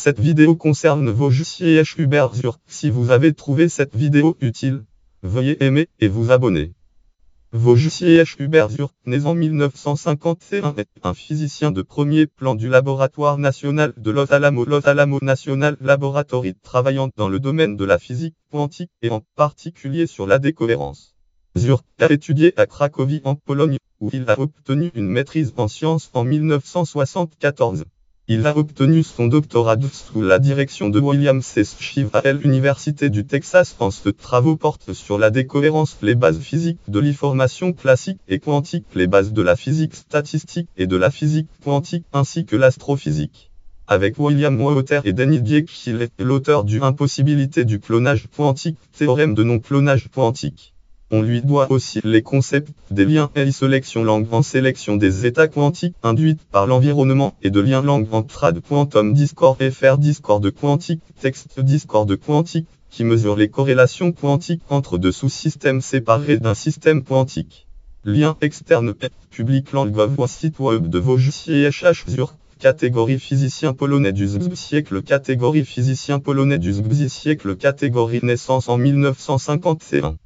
Cette vidéo concerne vos JCH Uber Zur. Si vous avez trouvé cette vidéo utile, veuillez aimer et vous abonner. Wojciech Zur, né en 1951, est un physicien de premier plan du laboratoire national de Los Alamos, Los Alamos National Laboratory, travaillant dans le domaine de la physique quantique et en particulier sur la décohérence. Zur a étudié à Cracovie en Pologne, où il a obtenu une maîtrise en sciences en 1974. Il a obtenu son doctorat sous la direction de William C. Schiff à l'Université du Texas. Ce travaux portent sur la décohérence, les bases physiques de l'information classique et quantique, les bases de la physique statistique et de la physique quantique ainsi que l'astrophysique. Avec William Water et Danny Dieck, il est l'auteur du Impossibilité du clonage quantique, théorème de non-clonage quantique. On lui doit aussi les concepts des liens et sélection langue en sélection des états quantiques induites par l'environnement et de liens langue en trad quantum discord faire discord quantique texte discord quantique qui mesure les corrélations quantiques entre deux sous-systèmes séparés d'un système quantique. Lien externe public langue site web de CHH sur catégorie physicien polonais du siècle catégorie physicien polonais du siècle catégorie naissance en 1951